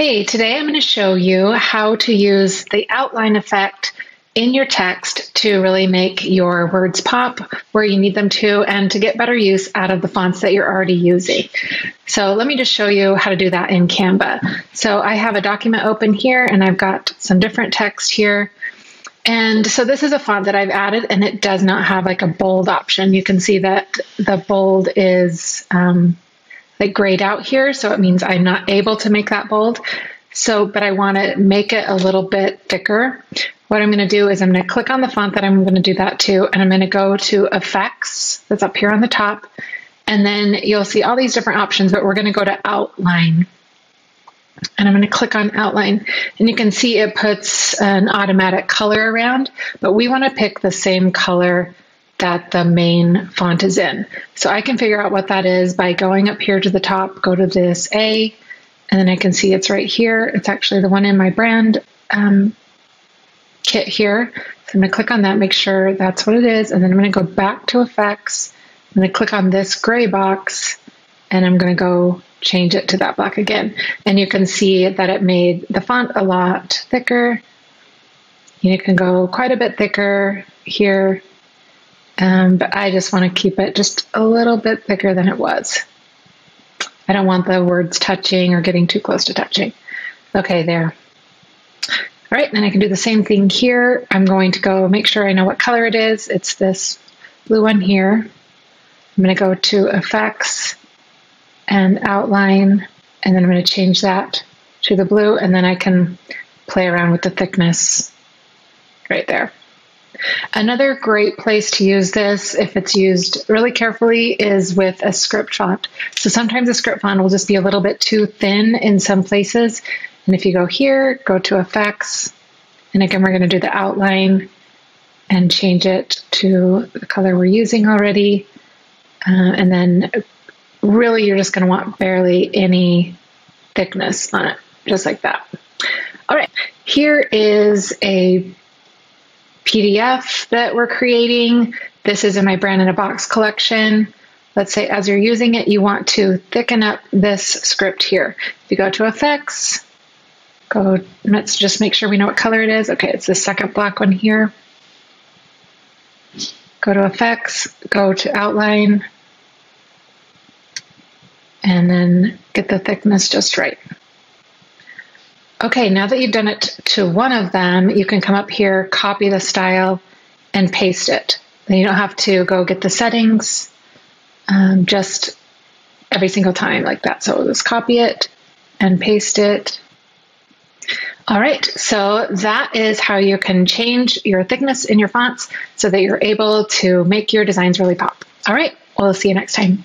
Hey, today I'm going to show you how to use the outline effect in your text to really make your words pop where you need them to and to get better use out of the fonts that you're already using. So let me just show you how to do that in Canva. So I have a document open here and I've got some different text here. And so this is a font that I've added and it does not have like a bold option. You can see that the bold is um, like grayed out here. So it means I'm not able to make that bold. So, but I want to make it a little bit thicker. What I'm going to do is I'm going to click on the font that I'm going to do that to, and I'm going to go to effects that's up here on the top. And then you'll see all these different options, but we're going to go to outline. And I'm going to click on outline and you can see it puts an automatic color around, but we want to pick the same color that the main font is in. So I can figure out what that is by going up here to the top, go to this A, and then I can see it's right here. It's actually the one in my brand um, kit here. So I'm to click on that, make sure that's what it is, and then I'm to go back to effects. I'm to click on this gray box, and I'm to go change it to that black again. And you can see that it made the font a lot thicker. You can go quite a bit thicker here um, but I just want to keep it just a little bit thicker than it was. I don't want the words touching or getting too close to touching. Okay, there. All right, then I can do the same thing here. I'm going to go make sure I know what color it is. It's this blue one here. I'm going to go to Effects and Outline, and then I'm going to change that to the blue, and then I can play around with the thickness right there. Another great place to use this, if it's used really carefully, is with a script font. So sometimes a script font will just be a little bit too thin in some places. And if you go here, go to effects, and again, we're going to do the outline and change it to the color we're using already. Uh, and then really, you're just going to want barely any thickness on it, just like that. All right, here is a PDF that we're creating. This is in my brand in a box collection. Let's say as you're using it, you want to thicken up this script here. If you go to effects, go, let's just make sure we know what color it is. Okay, it's the second black one here. Go to effects, go to outline, and then get the thickness just right. Okay, now that you've done it to one of them, you can come up here, copy the style, and paste it. Then you don't have to go get the settings um, just every single time like that. So just copy it and paste it. All right, so that is how you can change your thickness in your fonts so that you're able to make your designs really pop. All right, we'll see you next time.